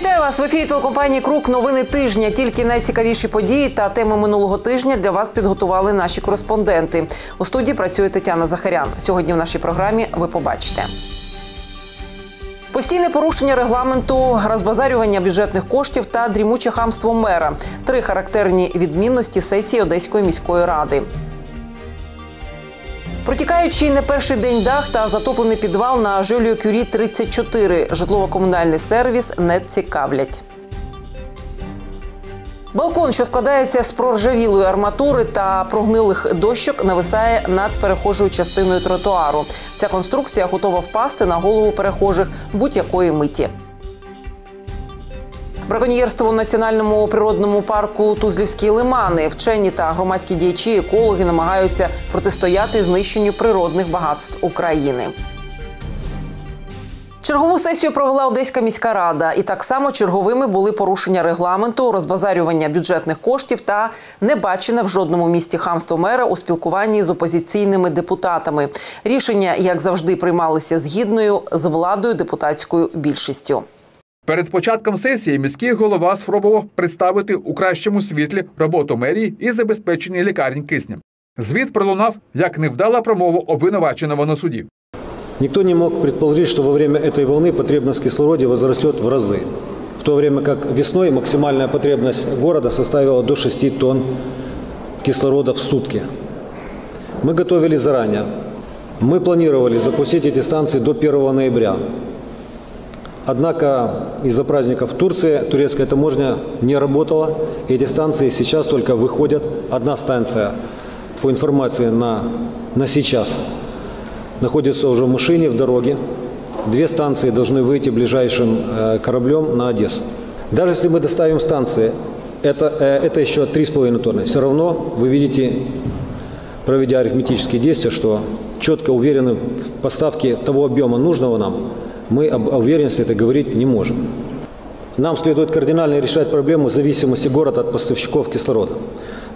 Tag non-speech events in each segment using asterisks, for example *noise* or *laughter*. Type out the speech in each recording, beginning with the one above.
Вітаю вас в ефірі телекомпанії Крук. Новини тижня. Тільки найцікавіші події та теми минулого тижня для вас підготували наші кореспонденти. У студії працює Тетяна Захарян. Сьогодні в нашій програмі ви побачите. Постійне порушення регламенту, розбазарювання бюджетних коштів та дрімуче хамство мера три характерні відмінності сесії Одеської міської ради. Протікаючи не перший день дах та затоплений підвал на Жюлію Кюрі 34 житлово-комунальний сервіс не цікавлять. Балкон, що складається з проржавілої арматури та прогнилих дощок, нависає над перехожою частиною тротуару. Ця конструкція готова впасти на голову перехожих будь-якої миті. Браконьєрство у національному природному парку Тузлівські лимани. Вчені та громадські діячі екологи намагаються протистояти знищенню природних багатств України. Чергову сесію провела Одеська міська рада, і так само черговими були порушення регламенту, розбазарювання бюджетних коштів та небачене в жодному місті хамство мера у спілкуванні з опозиційними депутатами. Рішення, як завжди, приймалися згідною з владою депутатською більшістю. Перед початком сесії міський голова спробував представити у кращому світлі роботу мерії і забезпечення лікарень киснем. Звіт пролунав як невдала промова обвинуваченого на суді. Никто не мог предположить, что во время этой волны потребность в кислороде возрастет в разы, в то время как весной максимальная потребность города составила до 6 тонн кислорода в сутки. Мы готовили заранее. Мы планировали запустить эти станции до 1 ноября. Однако из-за праздников в Турции турецкая таможня не работала. Эти станции сейчас только выходят. Одна станция, по информации на, на сейчас, находится уже в машине, в дороге. Две станции должны выйти ближайшим э, кораблем на Одессу. Даже если мы доставим станции, это, э, это еще 3,5 тонны. Все равно вы видите, проведя арифметические действия, что четко уверены в поставке того объема нужного нам, мы об уверенности это говорить не можем. Нам следует кардинально решать проблему зависимости города от поставщиков кислорода.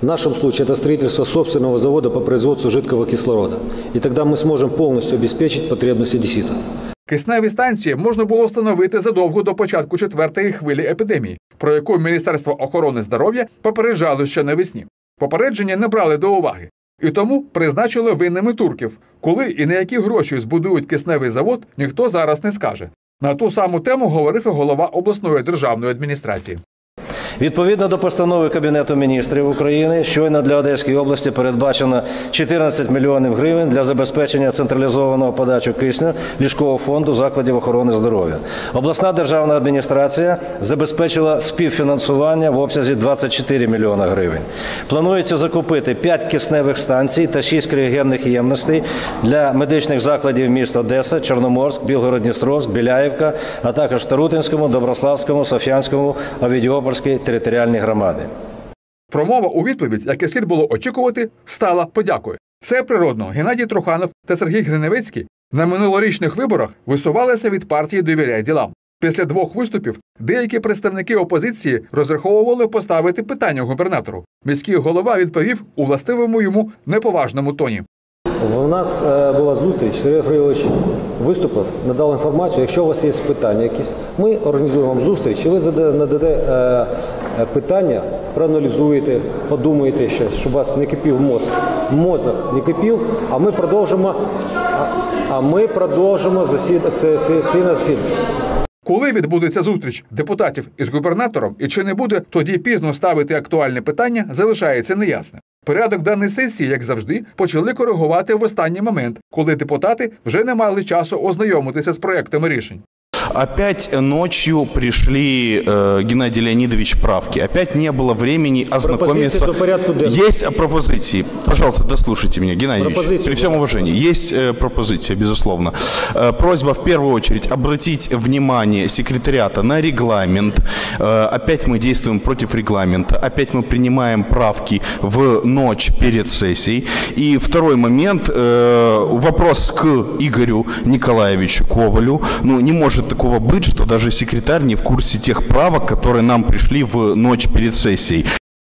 В нашем случае это строительство собственного завода по производству жидкого кислорода. И тогда мы сможем полностью обеспечить потребности одессита. Кисневі станції можна було встановити задовго до початку четвертої хвилі епідемії, про яку Міністерство охорони здоров'я попереджало ще навесні. Попередження не брали до уваги. І тому призначили винними турків. Коли і на які гроші збудують кисневий завод, ніхто зараз не скаже. На ту саму тему говорив і голова обласної державної адміністрації. Відповідно до постанови Кабінету міністрів України, щойно для Одеської області передбачено 14 мільйонів гривень для забезпечення централізованого подачу кисню ліжкового фонду закладів охорони здоров'я. Обласна державна адміністрація забезпечила співфінансування в обсязі 24 мільйона гривень. Планується закупити 5 кисневих станцій та 6 криогенних ємностей для медичних закладів міст Одеса, Чорноморськ, Білгород-Дністровськ, Біляївка, а також Тарутинському, Доброславському, Соф'янському, Авідіопольській територіальні громади. Промова у відповідь, яке слід було очікувати, стала подякою. Це природно. Геннадій Труханов та Сергій Гриневицький на минулорічних виборах висувалися від партії «Довіряй ділам. Після двох виступів деякі представники опозиції розраховували поставити питання губернатору. Міський голова відповів у властивому йому неповажному тоні. У нас е, була зустріч, Сергій Григорович виступив, надав інформацію. Якщо у вас є питання якісь, ми організуємо зустріч, і ви надате е, е, питання, проаналізуєте, подумаєте щось, щоб у вас не кипів мозок. Мозок не кипів, а ми продовжимо, а, ми продовжимо засідання. Коли відбудеться зустріч депутатів із губернатором і чи не буде тоді пізно ставити актуальне питання, залишається неясним. Порядок даної сесії, як завжди, почали коригувати в останній момент, коли депутати вже не мали часу ознайомитися з проектами рішень. Опять ночью пришли э, Геннадий Леонидович правки. Опять не было времени ознакомиться. Есть пропозиции. Пожалуйста, дослушайте меня, Геннадий. Пропозиции, При всем уважении. Есть э, пропозиция, безусловно. Э, просьба в первую очередь обратить внимание секретариата на регламент. Э, опять мы действуем против регламента. Опять мы принимаем правки в ночь перед сессией. И второй момент. э, вопрос к Игорю Николаевичу Ковалю. Ну, не может такого быть, что даже секретарь не в курсе тех правок, которые нам пришли в ночь перед сессией.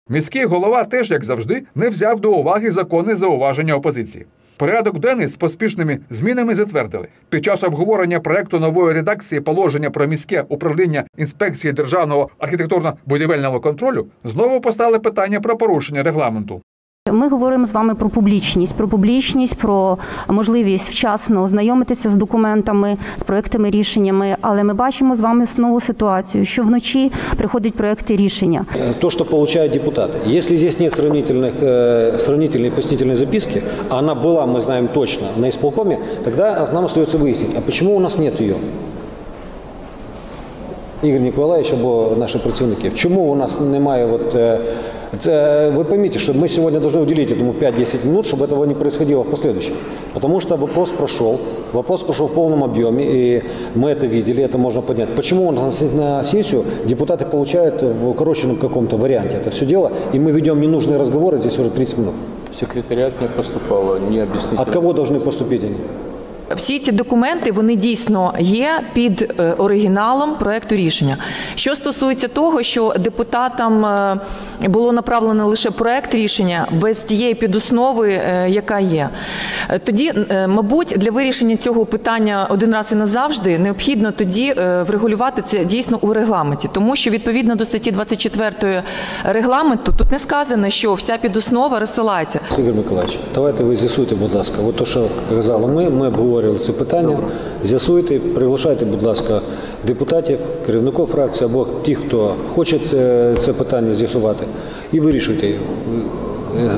Міський голова теж, як завжди, не взяв до уваги законне зауваження опозиції. Порядок денний з поспішними змінами затвердили. Під час обговорення проекту нової редакції положення про міське управління інспекції державного архітектурно-будівельного контролю знову постали питання про порушення регламенту. Ми говоримо з вами про публічність, про публічність, про можливість вчасно ознайомитися з документами, з проектами рішеннями. Але ми бачимо з вами нову ситуацію, що вночі приходять проекти рішення. Э, То, что получают депутаты. Если здесь нет сравнительных, э, сравнительной пояснительной записки, а она была, мы знаем точно, на исполкоме, тогда нам остается выяснить, а почему у нас нет ее? Ігор Ніколаєвич або наші працівники, чому у нас немає от, це, ви поймите, что мы сегодня должны уделить этому 5-10 минут, чтобы этого не происходило в последующем. Потому что вопрос прошел, вопрос прошел в полном объеме, и мы это видели, это можно понять. Почему на сессию депутаты получают в укороченном каком-то варианте это все дело, и мы ведем ненужные разговоры здесь уже 30 минут. Секретариат не поступало, не объяснительно. От кого должны поступить они? Всі ці документи вони дійсно є під е, оригіналом проекту рішення. Що стосується того, що депутатам е, було направлено лише проект рішення без тієї підоснови, е, яка є, тоді, мабуть, для вирішення цього питання один раз і назавжди необхідно тоді врегулювати це дійсно у регламенті, тому що відповідно до статті 24 регламенту тут не сказано, що вся підоснова розсилається. Ігор Миколаївич, давайте ви з'ясуйте, будь ласка. От то, що казали ми, ми обговорювали це питання. З'ясуйте, приглашайте, будь ласка, депутатів, керівників фракції або ті, хто хоче це, питання з'ясувати, і вирішуйте,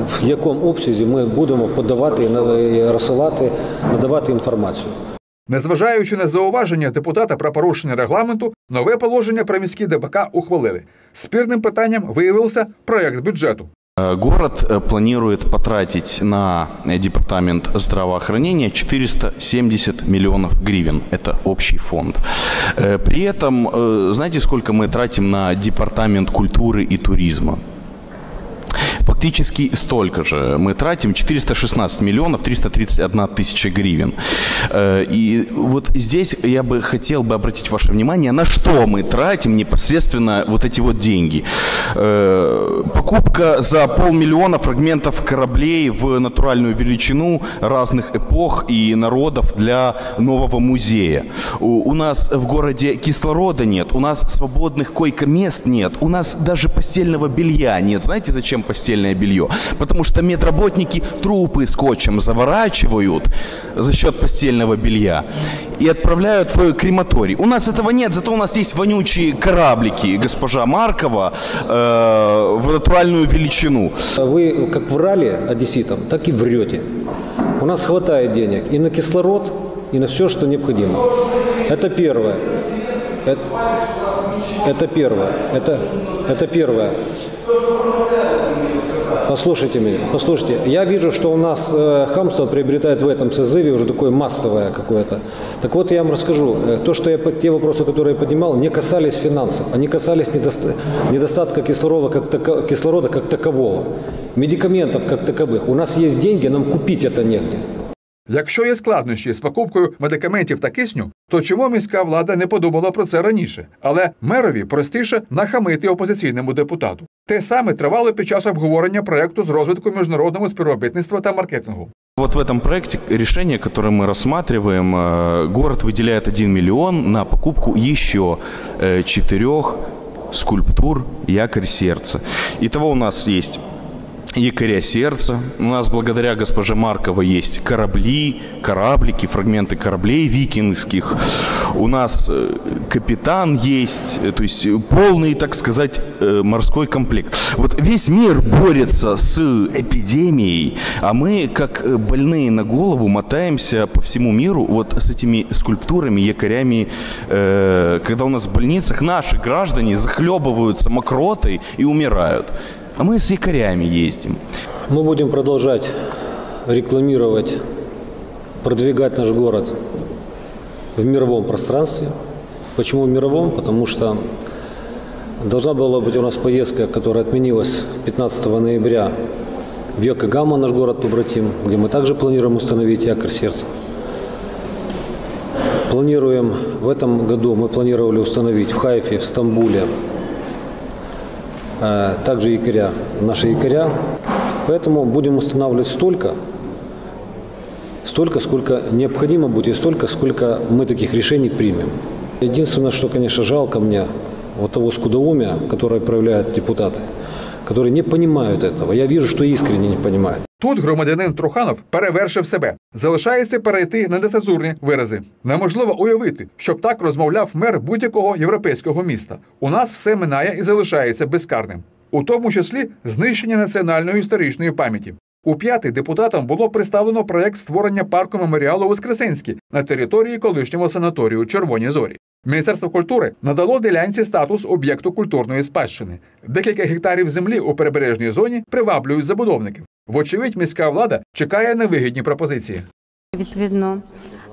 в якому обсязі ми будемо подавати і розсилати, надавати інформацію. Незважаючи на зауваження депутата про порушення регламенту, нове положення про міські ДБК ухвалили. Спірним питанням виявився проект бюджету. Э, Город э, планирует потратить на э, департамент здравоохранения 470 миллионов гривен. Это общий фонд. При этом, знаете, сколько мы тратим на департамент культуры и туризма? Фактически столько же мы тратим, 416 миллионов 331 тысяча гривен. Э, И вот здесь я бы хотел бы обратить ваше внимание, на что мы тратим непосредственно вот эти вот деньги. Э, Покупка за полмиллиона фрагментов кораблей в натуральную величину разных эпох и народов для нового музея. У нас в городе кислорода нет, у нас свободных койко-мест нет, у нас даже постельного белья нет. Знаете, зачем постельное белье? Потому что медработники трупы скотчем заворачивают за счет постельного белья и отправляют в крематорий. У нас этого нет, зато у нас есть вонючие кораблики, госпожа Маркова, э, в натуральную величину. Вы как врали одесситам, так и врете. У нас хватает денег и на кислород, и на все, что необходимо. Это первое. Это, это первое. Это, это первое. Послушайте меня, послушайте. Я вижу, что у нас э, хамство приобретает в этом созыве уже такое массовое какое-то. Так вот, я вам расскажу. Э, То, что я, под- те вопросы, которые я поднимал, не касались финансов. Они касались недоста- недостатка кислорода как, тако- кислорода как такового. Медикаментов как таковых. У нас есть деньги, нам купить это негде. Якщо є складнощі з покупкою медикаментів та кисню, то чому міська влада не подумала про це раніше? Але мерові простіше нахамити опозиційному депутату. Те саме тривало під час обговорення проекту з розвитку міжнародного співробітництва та маркетингу. Вот в этом проекте решение, которое мы рассматриваем, э, город выделяет 1 миллион на покупку еще э, четырех скульптур «Якорь сердца». Итого у нас есть якоря сердца. У нас благодаря госпоже Марковой есть корабли, кораблики, фрагменты кораблей викингских. У нас э, капитан есть, э, то есть полный, так сказать, э, морской комплект. Вот весь мир борется с эпидемией, а мы, как больные на голову, мотаемся по всему миру вот с этими скульптурами, якорями, когда у нас в больницах наши граждане захлебываются мокротой и умирают. А мы с якорями ездим. Мы будем продолжать рекламировать, продвигать наш город в мировом пространстве. Почему в мировом? Потому что должна была быть у нас поездка, которая отменилась 15 ноября в Йокогама, наш город побратим, где мы также планируем установить якорь сердца. Планируем, в этом году мы планировали установить в Хайфе, в Стамбуле, также якоря, наши якоря. Поэтому будем устанавливать столько, столько, сколько необходимо будет, и столько, сколько мы таких решений примем. Единственное, что, конечно, жалко мне, вот того скудоумия, которое проявляют депутаты, которые не понимают этого. Я вижу, что искренне не понимают. Тут громадянин Труханов перевершив себе. Залишається перейти на нецензурні вирази. Неможливо уявити, щоб так розмовляв мер будь-якого європейського міста. У нас все минає і залишається безкарним, у тому числі знищення національної історичної пам'яті. У п'ятий депутатам було представлено проєкт створення парку меморіалу Воскресенський на території колишнього санаторію Червоні зорі. Міністерство культури надало ділянці статус об'єкту культурної спадщини. Декілька гектарів землі у прибережній зоні приваблюють забудовників. Вочевидь, міська влада чекає на вигідні пропозиції. Відповідно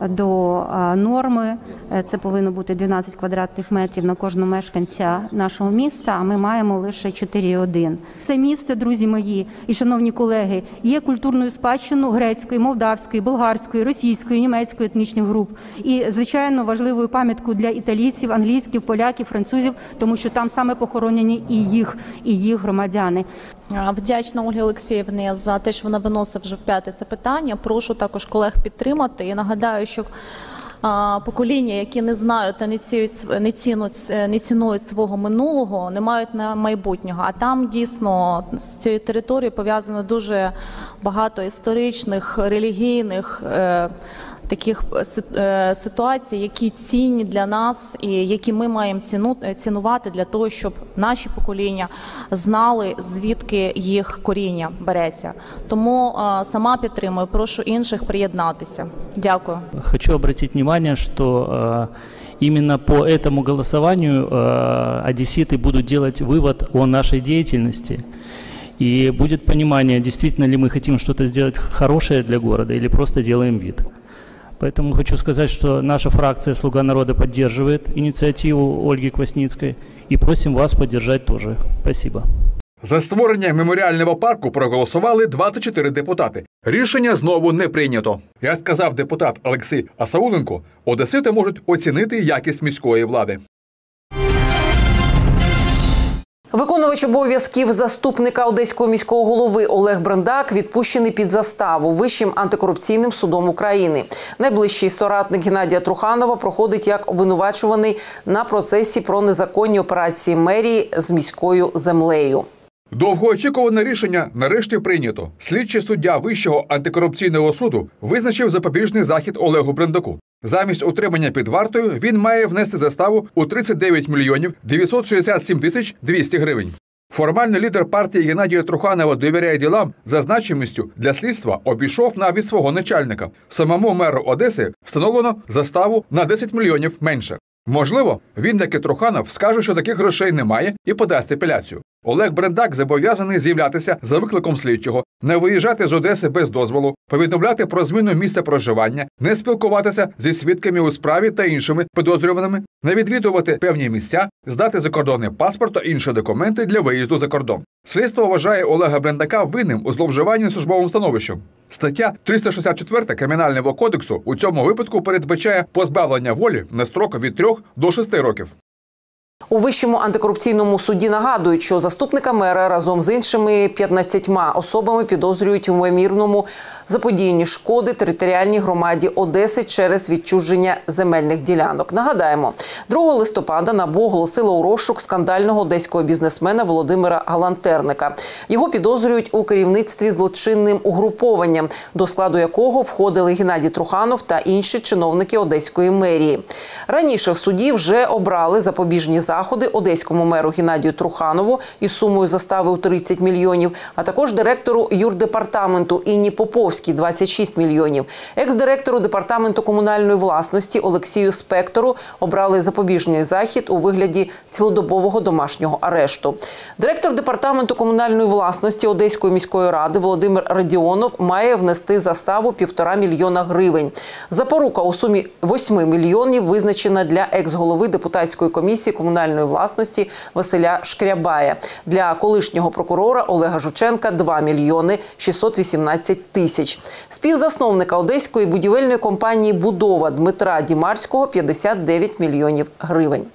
до норми, е, це повинно бути 12 квадратних метрів на кожного мешканця нашого міста. А ми маємо лише 4,1. Це місце, друзі мої і шановні колеги, є культурною спадщиною грецької, молдавської, болгарської, російської, німецької етнічних груп. І звичайно важливою пам'яткою для італійців, англійських, поляків, французів, тому що там саме похоронені і їх, і їх громадяни. Вдячна Ольгі Олексіївні за те, що вона виносить вже в п'яте це питання. Прошу також колег підтримати. І нагадаю, що покоління, які не знають та не цінують, не цінують, не цінують свого минулого, не мають на майбутнього. А там дійсно з цією територією пов'язано дуже багато історичних, релігійних е, Таких си- е, ситуацій, які цінні для нас, і які ми маємо ціну е, цінувати для того, щоб наші покоління знали звідки їх коріння береться. Тому е, сама підтримую, прошу інших приєднатися. Дякую. Хочу обратить внимание, что э, именно по этому голосованию э, одесситы будут делать вывод о нашей деятельности. И будет понимание, действительно ли мы хотим что-то сделать хорошее для города или просто делаем вид. Поэтому хочу сказать, что наша фракция «Слуга народа» поддерживает инициативу Ольги Квасницкой и просим вас поддержать тоже. Спасибо. За створення меморіального парку проголосували 24 депутати. Рішення знову не прийнято. Як сказав депутат Олексій Асауленко, одесити можуть оцінити якість міської влади. Виконувач обов'язків заступника одеського міського голови Олег Брендак відпущений під заставу Вищим антикорупційним судом України. Найближчий соратник Геннадія Труханова проходить як обвинувачуваний на процесі про незаконні операції мерії з міською землею. Довгоочікуване рішення нарешті прийнято. Слідчий суддя Вищого антикорупційного суду визначив запобіжний захід Олегу Брендаку. Замість утримання під вартою він має внести заставу у 39 мільйонів 967 тисяч 200 гривень. Формальний лідер партії Геннадія Труханова довіряє ділам за значимістю для слідства обійшов навіть свого начальника. Самому меру Одеси встановлено заставу на 10 мільйонів менше. Можливо, він, і Труханов, скаже, що таких грошей немає і подасть апеляцію. Олег Брендак зобов'язаний з'являтися за викликом слідчого, не виїжджати з Одеси без дозволу, повідомляти про зміну місця проживання, не спілкуватися зі свідками у справі та іншими підозрюваними, не відвідувати певні місця, здати закордонний паспорт та інші документи для виїзду за кордон. Слідство вважає Олега Брендака винним у зловживанні службовим становищем. Стаття 364 Кримінального кодексу у цьому випадку передбачає позбавлення волі на строк від 3 до 6 років. У вищому антикорупційному суді нагадують, що заступника мера разом з іншими 15 особами підозрюють у ймовірному заподіянні шкоди територіальній громаді Одеси через відчуження земельних ділянок. Нагадаємо, 2 листопада НАБУ оголосило у розшук скандального одеського бізнесмена Володимира Галантерника. Його підозрюють у керівництві злочинним угрупованням, до складу якого входили Геннадій Труханов та інші чиновники одеської мерії. Раніше в суді вже обрали запобіжні заходи одеському меру Геннадію Труханову із сумою застави у 30 мільйонів, а також директору юрдепартаменту Інні Поповській 26 мільйонів. Екс-директору департаменту комунальної власності Олексію Спектору обрали запобіжний захід у вигляді цілодобового домашнього арешту. Директор департаменту комунальної власності Одеської міської ради Володимир Радіонов має внести заставу півтора мільйона гривень. Запорука у сумі 8 мільйонів визначена для екс-голови депутатської комісії комунальної власності Василя Шкрябая. Для колишнього прокурора Олега Жученка 2 мільйони 618 тисяч. Співзасновника одеської будівельної компанії Будова Дмитра Дімарського 59 мільйонів гривень.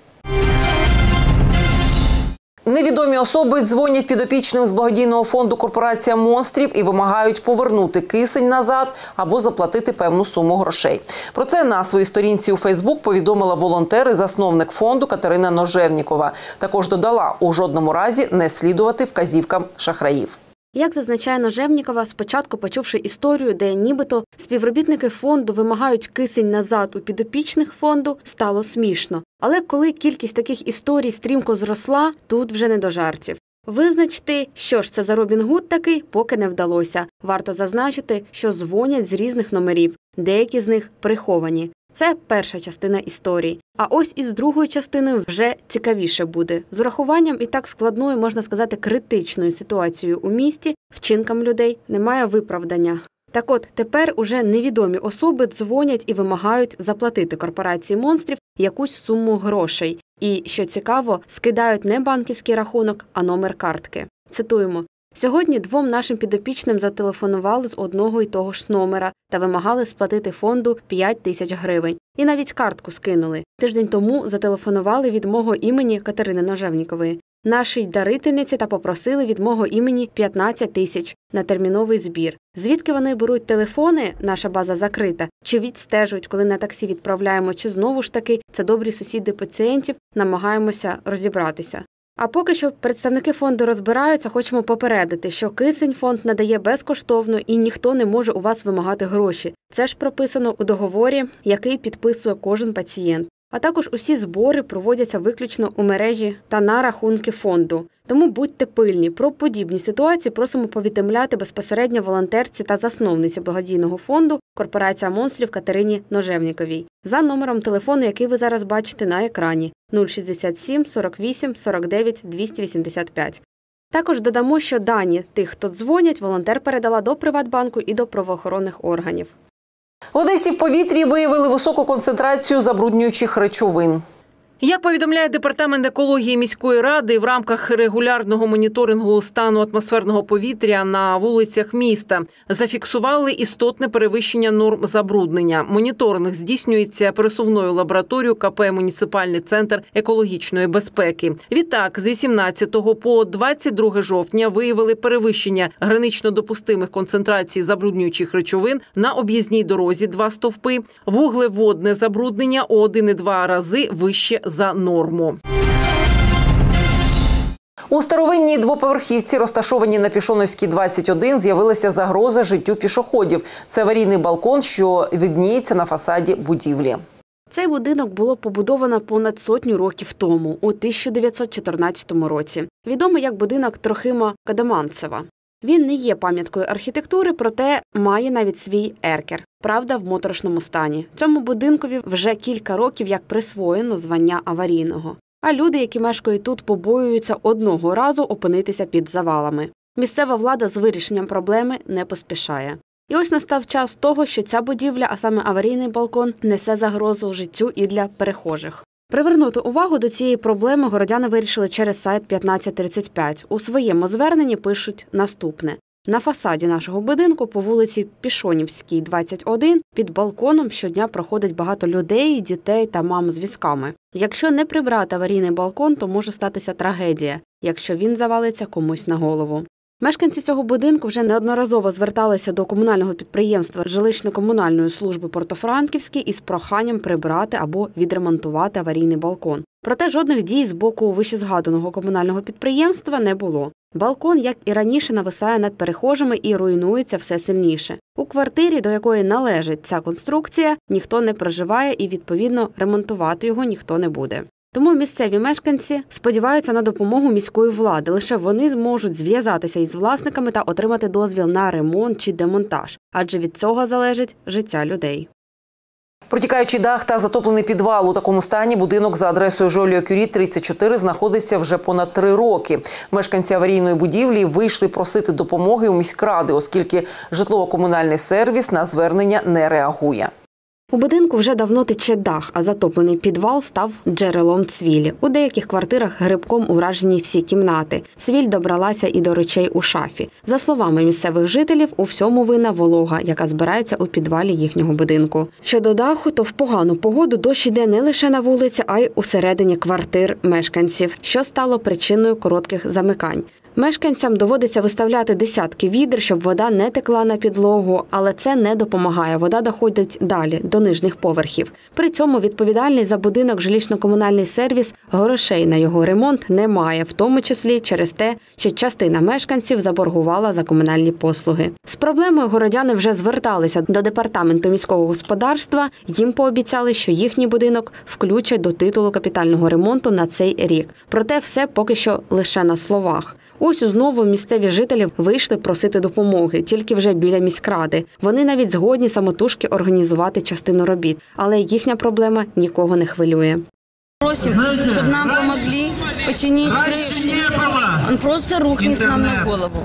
Невідомі особи дзвонять підопічним з благодійного фонду Корпорація монстрів і вимагають повернути кисень назад або заплатити певну суму грошей. Про це на своїй сторінці у Фейсбук повідомила волонтер і засновник фонду Катерина Ножевнікова. Також додала у жодному разі не слідувати вказівкам шахраїв. Як зазначає Ножевнікова, спочатку почувши історію, де нібито співробітники фонду вимагають кисень назад у підопічних фонду, стало смішно. Але коли кількість таких історій стрімко зросла, тут вже не до жартів. Визначити, що ж це за Робін Гуд такий, поки не вдалося. Варто зазначити, що дзвонять з різних номерів, деякі з них приховані. Це перша частина історії. А ось із другою частиною вже цікавіше буде. З урахуванням і так складною, можна сказати, критичною ситуацією у місті, вчинкам людей немає виправдання. Так от тепер уже невідомі особи дзвонять і вимагають заплатити корпорації монстрів якусь суму грошей. І, що цікаво, скидають не банківський рахунок, а номер картки. Цитуємо. Сьогодні двом нашим підопічним зателефонували з одного і того ж номера та вимагали сплатити фонду 5 тисяч гривень. І навіть картку скинули. Тиждень тому зателефонували від мого імені Катерини Ножевнікової, нашій дарительниці та попросили від мого імені 15 тисяч на терміновий збір. Звідки вони беруть телефони, наша база закрита, чи відстежують, коли на таксі відправляємо, чи знову ж таки це добрі сусіди пацієнтів, намагаємося розібратися. А поки що представники фонду розбираються, хочемо попередити, що кисень фонд надає безкоштовно і ніхто не може у вас вимагати гроші. Це ж прописано у договорі, який підписує кожен пацієнт. А також усі збори проводяться виключно у мережі та на рахунки фонду. Тому будьте пильні. Про подібні ситуації просимо повідомляти безпосередньо волонтерці та засновниці благодійного фонду Корпорація монстрів Катерині Ножевніковій за номером телефону, який ви зараз бачите на екрані 067 48 49 285. Також додамо, що дані тих, хто дзвонять, волонтер передала до Приватбанку і до правоохоронних органів. В Одесі в повітрі виявили високу концентрацію забруднюючих речовин. Як повідомляє департамент екології міської ради, в рамках регулярного моніторингу стану атмосферного повітря на вулицях міста зафіксували істотне перевищення норм забруднення. Моніторинг здійснюється пересувною лабораторією КП Муніципальний центр екологічної безпеки. Відтак, з 18 по 22 жовтня виявили перевищення гранично допустимих концентрацій забруднюючих речовин на об'їзній дорозі два стовпи, вуглеводне забруднення у 1,2 рази вище за норму. У старовинній двоповерхівці, розташованій на Пішоновській 21, з'явилася загроза життю пішоходів. Це аварійний балкон, що видніється на фасаді будівлі. Цей будинок було побудовано понад сотню років тому, у 1914 році. Відомий як будинок Трохима Кадаманцева. Він не є пам'яткою архітектури, проте має навіть свій еркер. Правда, в моторошному стані. Цьому будинкові вже кілька років як присвоєно звання аварійного. А люди, які мешкають тут, побоюються одного разу опинитися під завалами. Місцева влада з вирішенням проблеми не поспішає. І ось настав час того, що ця будівля, а саме аварійний балкон, несе загрозу життю і для перехожих. Привернути увагу до цієї проблеми городяни вирішили через сайт 1535. У своєму зверненні пишуть наступне: на фасаді нашого будинку по вулиці Пішонівській, 21, під балконом щодня проходить багато людей, дітей та мам з візками. Якщо не прибрати аварійний балкон, то може статися трагедія, якщо він завалиться комусь на голову. Мешканці цього будинку вже неодноразово зверталися до комунального підприємства жилищно-комунальної служби Портофранківський із проханням прибрати або відремонтувати аварійний балкон. Проте жодних дій з боку вищезгаданого комунального підприємства не було. Балкон, як і раніше, нависає над перехожими і руйнується все сильніше. У квартирі, до якої належить ця конструкція, ніхто не проживає і відповідно ремонтувати його ніхто не буде. Тому місцеві мешканці сподіваються на допомогу міської влади. Лише вони зможуть зв'язатися із власниками та отримати дозвіл на ремонт чи демонтаж, адже від цього залежить життя людей. Протікаючий дах та затоплений підвал у такому стані будинок за адресою Жоліо Кюрі 34 знаходиться вже понад три роки. Мешканці аварійної будівлі вийшли просити допомоги у міськради, оскільки житлово-комунальний сервіс на звернення не реагує. У будинку вже давно тече дах, а затоплений підвал став джерелом цвілі. У деяких квартирах грибком уражені всі кімнати. Цвіль добралася і до речей у шафі. За словами місцевих жителів, у всьому вина волога, яка збирається у підвалі їхнього будинку. Щодо даху, то в погану погоду дощ іде не лише на вулиці, а й усередині квартир мешканців, що стало причиною коротких замикань. Мешканцям доводиться виставляти десятки відер, щоб вода не текла на підлогу, але це не допомагає. Вода доходить далі до нижніх поверхів. При цьому відповідальний за будинок жилищно-комунальний сервіс грошей на його ремонт не має, в тому числі через те, що частина мешканців заборгувала за комунальні послуги. З проблемою городяни вже зверталися до департаменту міського господарства. Їм пообіцяли, що їхній будинок включать до титулу капітального ремонту на цей рік. Проте все поки що лише на словах. Ось знову місцеві жителі вийшли просити допомоги, тільки вже біля міськради. Вони навіть згодні самотужки організувати частину робіт, але їхня проблема нікого не хвилює. Просим, чтобы нам помогли починить крышу. Он просто рухнет нам на голову.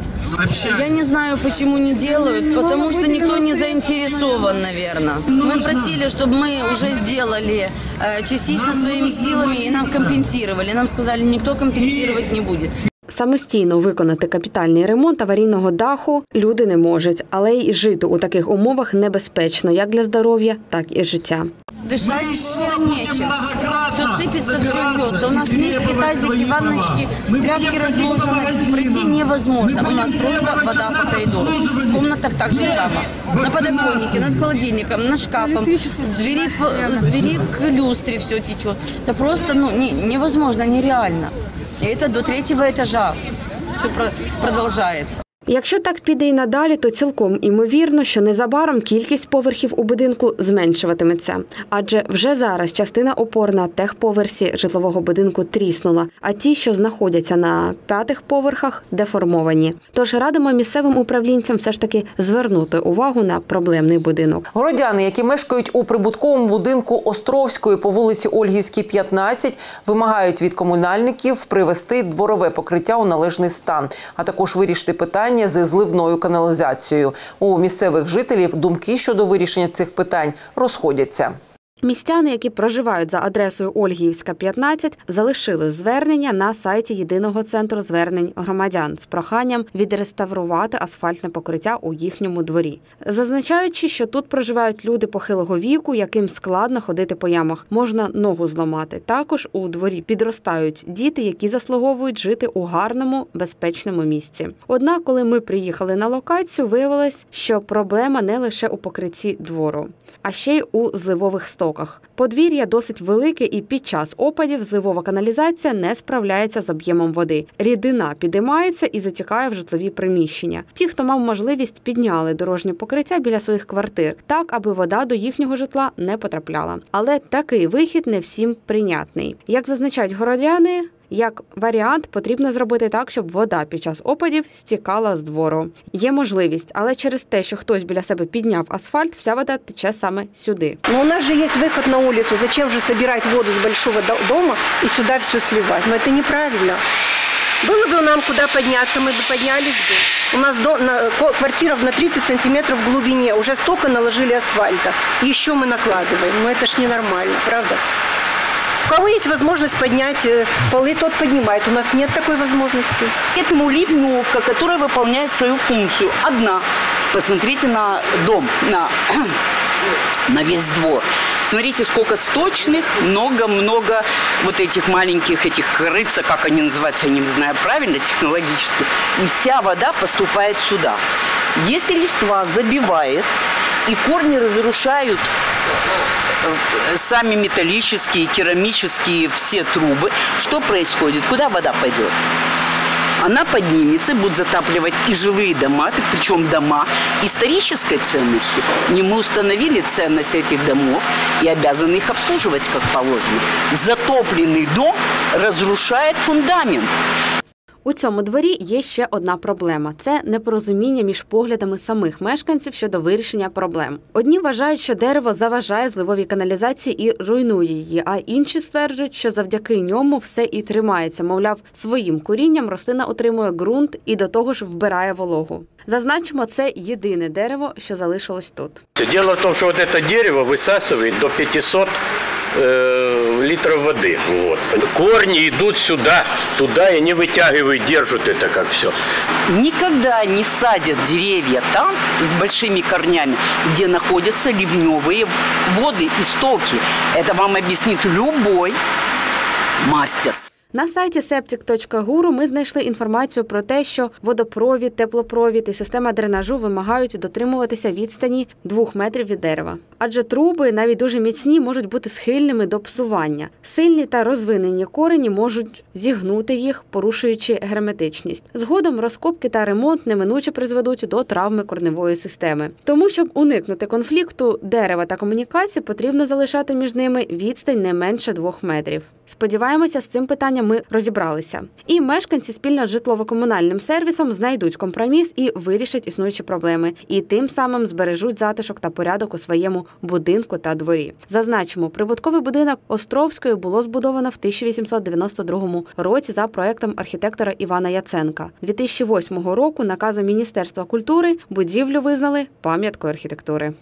Я не знаю, почему не делают, потому что никто не заинтересован, наверное. Мы просили, чтобы мы уже сделали э, частично своими силами и нам компенсировали. Нам сказали, никто компенсировать не будет. Самостійно виконати капітальний ремонт аварійного даху люди не можуть, але й жити у таких умовах небезпечно як для здоров'я, так і життя. Дышать нечем. Все сыпется, все льется. У нас миски, тазики, ванночки, тряпки разложены. Пройти невозможно. У нас просто вода по коридору. В комнатах так же само. На подоконнике, над холодильником, над шкафом. С двери, в- с двери к люстре все течет. Это просто ну, не- невозможно, нереально. И это до третьего этажа все продолжается. Якщо так піде і надалі, то цілком імовірно, що незабаром кількість поверхів у будинку зменшуватиметься. Адже вже зараз частина опор на техповерсі житлового будинку тріснула, а ті, що знаходяться на п'ятих поверхах, деформовані. Тож радимо місцевим управлінцям все ж таки звернути увагу на проблемний будинок. Городяни, які мешкають у прибутковому будинку Островської по вулиці Ольгівській, 15, вимагають від комунальників привести дворове покриття у належний стан, а також вирішити питання зі зливною каналізацією. У місцевих жителів думки щодо вирішення цих питань розходяться. Містяни, які проживають за адресою Ольгіївська, 15, залишили звернення на сайті єдиного центру звернень громадян з проханням відреставрувати асфальтне покриття у їхньому дворі, зазначаючи, що тут проживають люди похилого віку, яким складно ходити по ямах, можна ногу зламати. Також у дворі підростають діти, які заслуговують жити у гарному, безпечному місці. Однак, коли ми приїхали на локацію, виявилось, що проблема не лише у покритті двору, а ще й у зливових стоках. Подвір'я досить велике, і під час опадів зливова каналізація не справляється з об'ємом води. Рідина підіймається і затікає в житлові приміщення. Ті, хто мав можливість, підняли дорожнє покриття біля своїх квартир, так аби вода до їхнього житла не потрапляла. Але такий вихід не всім прийнятний. Як зазначають городяни. Як варіант, потрібно зробити так, щоб вода під час опадів стікала з двору. Є можливість, але через те, що хтось біля себе підняв асфальт, вся вода тече саме сюди. Но у нас же есть выход на улицу. Зачем же собирать воду с большого до- дома и сюда все сливать? Но это неправильно. Было бы нам куда подняться, мы бы поднялись бы. У нас до- на- ко- квартира на 30 сантиметров в глубине. Уже столько наложили асфальта. Еще мы накладываем. Но это ж ненормально, правда? У кого есть возможность поднять э, полы, тот поднимает. У нас нет такой возможности. Этому ливневка, которая выполняет свою функцию. Одна. Посмотрите на дом, на, *clears throat* на весь двор. Смотрите, сколько сточных, много-много вот этих маленьких, этих крыца, как они называются, я не знаю правильно, технологически. И вся вода поступает сюда. Если листва забивает, и корни разрушают сами металлические, керамические все трубы, что происходит? Куда вода пойдет? Она поднимется, будет затапливать и жилые дома, причем дома исторической ценности. Не мы установили ценность этих домов и обязаны их обслуживать как положено. Затопленный дом разрушает фундамент. У цьому дворі є ще одна проблема: це непорозуміння між поглядами самих мешканців щодо вирішення проблем. Одні вважають, що дерево заважає зливовій каналізації і руйнує її, а інші стверджують, що завдяки ньому все і тримається. Мовляв, своїм корінням рослина отримує ґрунт і до того ж вбирає вологу. Зазначимо, це єдине дерево, що залишилось тут. Дело в том, что вот это дерево высасывает до 500 э, литров воды. Вот. Корни идут сюда, туда, и они вытягивают, держат это как все. Никогда не садят деревья там с большими корнями, где находятся ливневые воды, истоки. Это вам объяснит любой мастер. На сайті septic.guru ми знайшли інформацію про те, що водопровід, теплопровід і система дренажу вимагають дотримуватися відстані двох метрів від дерева. Адже труби, навіть дуже міцні, можуть бути схильними до псування. Сильні та розвинені корені можуть зігнути їх, порушуючи герметичність. Згодом розкопки та ремонт неминуче призведуть до травми корневої системи. Тому, щоб уникнути конфлікту дерева та комунікації, потрібно залишати між ними відстань не менше двох метрів. Сподіваємося, з цим питанням ми розібралися. І мешканці спільно з житлово-комунальним сервісом знайдуть компроміс і вирішать існуючі проблеми, і тим самим збережуть затишок та порядок у своєму будинку та дворі. Зазначимо, прибутковий будинок Островської було збудовано в 1892 році за проектом архітектора Івана Яценка. 2008 року наказом Міністерства культури будівлю визнали пам'яткою архітектури.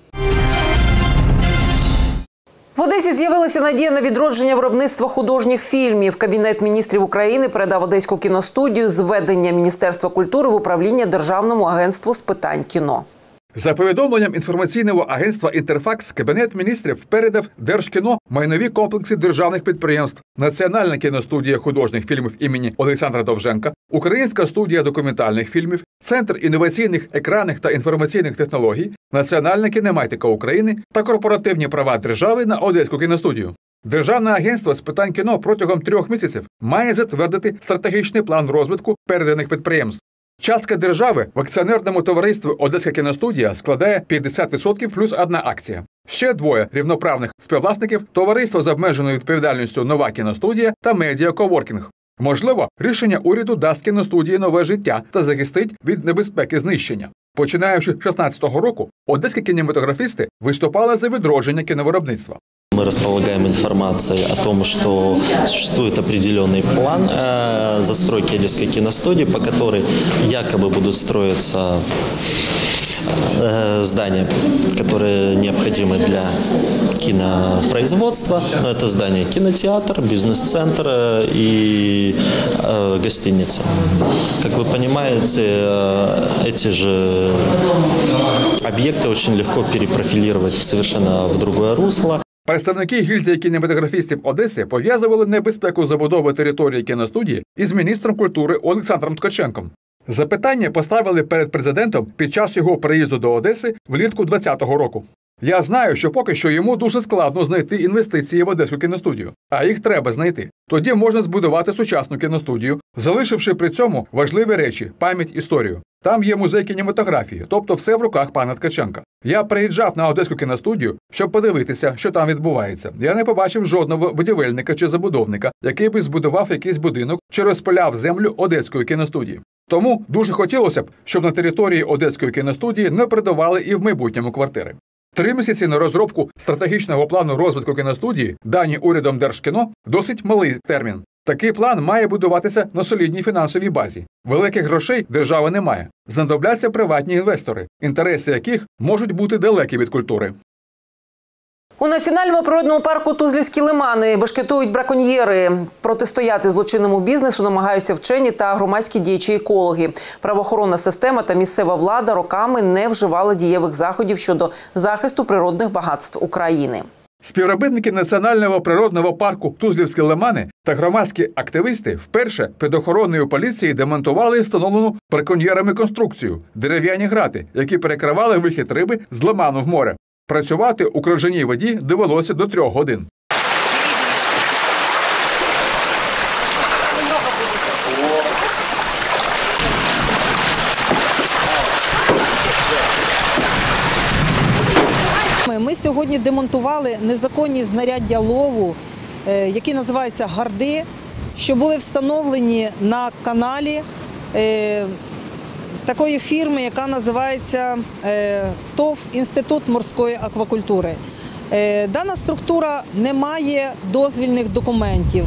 В Одесі з'явилася надія на відродження виробництва художніх фільмів. Кабінет міністрів України передав Одеську кіностудію з введення Міністерства культури в управління Державному агентству з питань кіно. За повідомленням інформаційного агентства Інтерфакс, Кабінет міністрів передав Держкіно майнові комплекси державних підприємств, Національна кіностудія художніх фільмів імені Олександра Довженка, Українська студія документальних фільмів, Центр інноваційних екранних та інформаційних технологій, Національна кінематика України та корпоративні права держави на Одеську кіностудію. Державне агентство з питань кіно протягом трьох місяців має затвердити стратегічний план розвитку переданих підприємств. Частка держави в акціонерному товаристві Одеська кіностудія складає 50% плюс одна акція. Ще двоє рівноправних співвласників товариство з обмеженою відповідальністю Нова кіностудія та Медіа Коворкінг. Можливо, рішення уряду дасть кіностудії нове життя та захистить від небезпеки знищення. Починаючи з 16-го року, одеські кінематографісти виступали за відродження кіновиробництва. Мы располагаем информацией о том, что существует определенный план э, застройки Одесской киностудии, по которой якобы будут строиться э, здания, которые необходимы для кинопроизводства. Но это здание кинотеатр, бизнес-центр э, и э, гостиница. Как вы понимаете, эти же объекты очень легко перепрофилировать совершенно в другое русло. Представники гільдії кінематографістів Одеси пов'язували небезпеку забудови території кіностудії із міністром культури Олександром Ткаченком. Запитання поставили перед президентом під час його приїзду до Одеси влітку 2020 року. Я знаю, що поки що йому дуже складно знайти інвестиції в Одеську кіностудію, а їх треба знайти. Тоді можна збудувати сучасну кіностудію, залишивши при цьому важливі речі, пам'ять, історію. Там є музей кінематографії, тобто все в руках пана Ткаченка. Я приїжджав на Одеську кіностудію, щоб подивитися, що там відбувається. Я не побачив жодного будівельника чи забудовника, який би збудував якийсь будинок чи розпиляв землю Одеської кіностудії. Тому дуже хотілося б, щоб на території Одеської кіностудії не придавали і в майбутньому квартири. Три місяці на розробку стратегічного плану розвитку кіностудії, дані урядом Держкіно, досить малий термін. Такий план має будуватися на солідній фінансовій базі. Великих грошей держава не має. Знадобляться приватні інвестори, інтереси яких можуть бути далекі від культури. У національному природному парку Тузлівські лимани бешкетують браконьєри. Протистояти злочинному бізнесу намагаються вчені та громадські діячі екологи. Правоохоронна система та місцева влада роками не вживали дієвих заходів щодо захисту природних багатств України. Співробітники національного природного парку Тузлівські лимани та громадські активісти вперше під охороною поліції демонтували встановлену браконьєрами конструкцію дерев'яні грати, які перекривали вихід риби з лиману в море. Працювати у крижаній воді довелося до трьох годин. Ми сьогодні демонтували незаконні знаряддя лову, е, які називаються гарди. що були встановлені на каналі е, такої фірми, яка називається е, ТОВ Інститут морської аквакультури. Е, Дана структура не має дозвільних документів,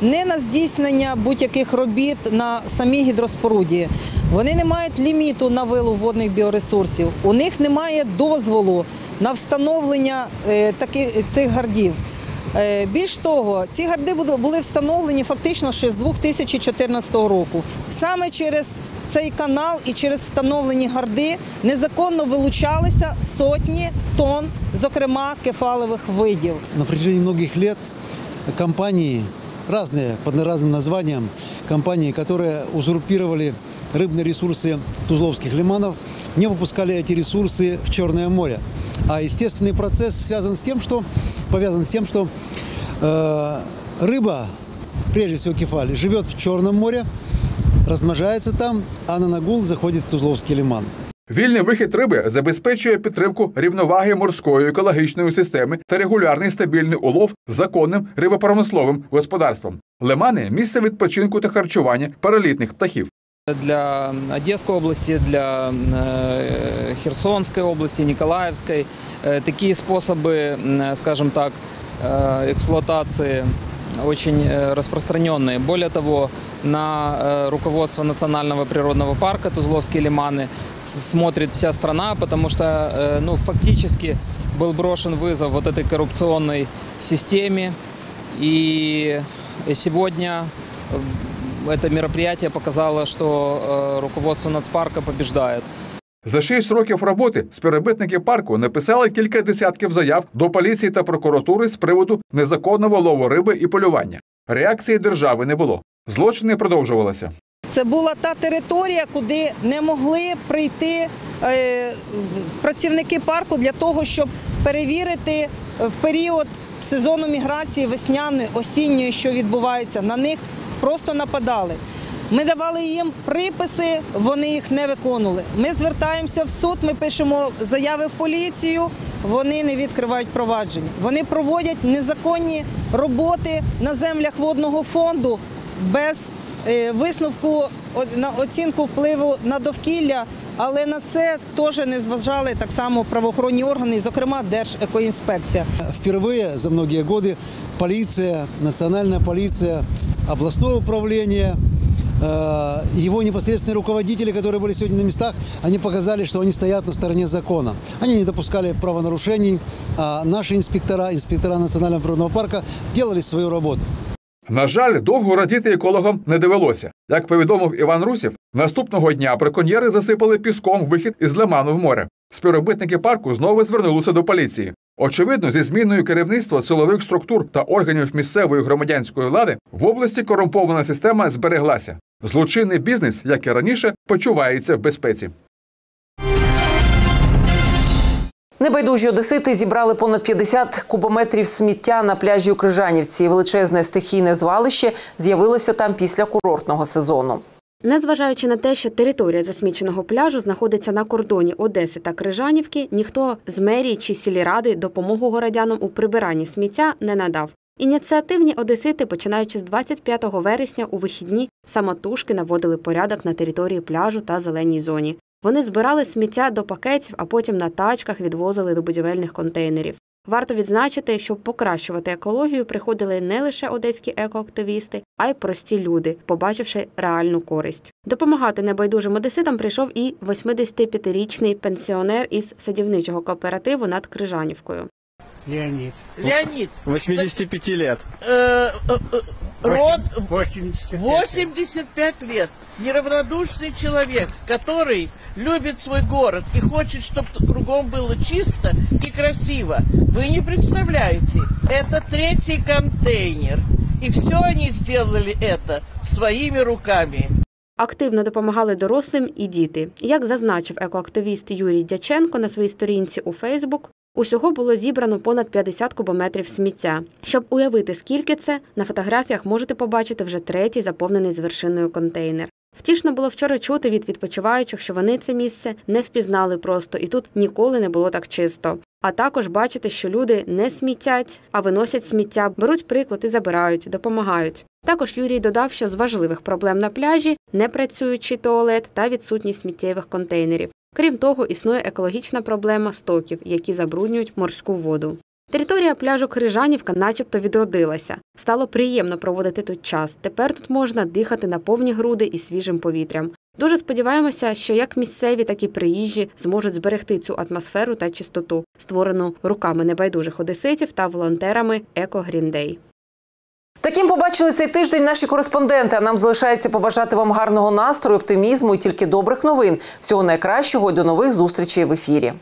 не на здійснення будь-яких робіт на самій гідроспоруді. Вони не мають ліміту на вилов водних біоресурсів. У них немає дозволу на встановлення е, таких цих гардів. Більш того, ці гарди були встановлені фактично ще з 2014 року. Саме через цей канал і через встановлені гарди незаконно вилучалися сотні тонн, зокрема кефалових видів. На протяжении многих лет компании, разные, под разным названием, компании, которые узурпировали рыбные ресурсы Тузловских лиманов, не выпускали эти ресурсы в Черное море. А естественный процесс связан с тем, что, повязан с тем, что э, рыба, прежде всего кефали, живет в Черном море, размножается там, а на нагул заходит в Тузловский лиман. Вільний вихід риби забезпечує підтримку рівноваги морської екологічної системи та регулярний стабільний улов законним рибопромисловим господарством. Лимани місце відпочинку та харчування паралітних птахів. Для Одесской области, для э, Херсонской области, Николаевской э, такие способы, м, скажем так, э, эксплуатации очень э, распространенные. Более того, на э, руководство Национального природного парка Тузловские лиманы с- смотрит вся страна, потому что э, ну, фактически был брошен вызов вот этой коррупционной системе. И сегодня э, это мероприятие показало, что э, руководство нацпарка побеждает. За шість років роботи співробітники парку написали кілька десятків заяв до поліції та прокуратури з приводу незаконного лову риби і полювання. Реакції держави не було. Злочини продовжувалися. Це була та територія, куди не могли прийти е, працівники парку для того, щоб перевірити в період сезону міграції весняної, осінньої, що відбувається. На них просто нападали. Ми давали їм приписи, вони їх не виконували. Ми звертаємося в суд, ми пишемо заяви в поліцію, вони не відкривають провадження. Вони проводять незаконні роботи на землях водного фонду без е, висновку о- на оцінку впливу на довкілля, але на це теж не зважали так само правоохоронні органи, зокрема Держекоінспекція. Впервые за многие годы полиция, национальная полиция, областное управление, э, его непосредственные руководители, которые были сегодня на местах, они показали, что они стоят на стороне закона. Они не допускали правонарушений, а наши инспектора, инспектора Национального природного парка делали свою работу. На жаль, довго радіти екологам не довелося. Як повідомив Іван Русів, наступного дня браконьєри засипали піском вихід із лиману в море. Співробітники парку знову звернулися до поліції. Очевидно, зі зміною керівництва силових структур та органів місцевої громадянської влади в області корумпована система збереглася. Злочинний бізнес, як і раніше, почувається в безпеці. Небайдужі одесити зібрали понад 50 кубометрів сміття на пляжі у Крижанівці. Величезне стихійне звалище з'явилося там після курортного сезону. Незважаючи на те, що територія засміченого пляжу знаходиться на кордоні Одеси та Крижанівки, ніхто з мерії чи сільради допомогу городянам у прибиранні сміття не надав. Ініціативні одесити, починаючи з 25 вересня у вихідні, самотужки наводили порядок на території пляжу та зеленій зоні. Вони збирали сміття до пакетів, а потім на тачках відвозили до будівельних контейнерів. Варто відзначити, щоб покращувати екологію, приходили не лише одеські екоактивісти, а й прості люди, побачивши реальну користь. Допомагати небайдужим одеситам прийшов і 85-річний пенсіонер із садівничого кооперативу над Крижанівкою. Леонид. Леонид. 85 лет. Э, э, э, Род 85. 85 лет. Неравнодушный человек, который любит свой город и хочет, чтобы кругом было чисто и красиво. Вы не представляете, это третий контейнер. И все они сделали это своими руками. Активно допомагали дорослим і діти. Як зазначив екоактивіст Юрій Дяченко на своїй сторінці у Фейсбук, усього було зібрано понад 50 кубометрів сміття. Щоб уявити, скільки це, на фотографіях можете побачити вже третій заповнений з вершиною контейнер. Втішно було вчора чути від відпочиваючих, що вони це місце не впізнали просто, і тут ніколи не було так чисто. А також бачити, що люди не смітять, а виносять сміття, беруть приклад і забирають, допомагають. Також Юрій додав, що з важливих проблем на пляжі непрацюючий туалет та відсутність сміттєвих контейнерів. Крім того, існує екологічна проблема стоків, які забруднюють морську воду. Територія пляжу Крижанівка начебто відродилася. Стало приємно проводити тут час. Тепер тут можна дихати на повні груди і свіжим повітрям. Дуже сподіваємося, що як місцеві, так і приїжджі зможуть зберегти цю атмосферу та чистоту, створену руками небайдужих одеситів та волонтерами Еко Гріндей. Таким побачили цей тиждень наші кореспонденти. А нам залишається побажати вам гарного настрою, оптимізму і тільки добрих новин. Всього найкращого і до нових зустрічей в ефірі.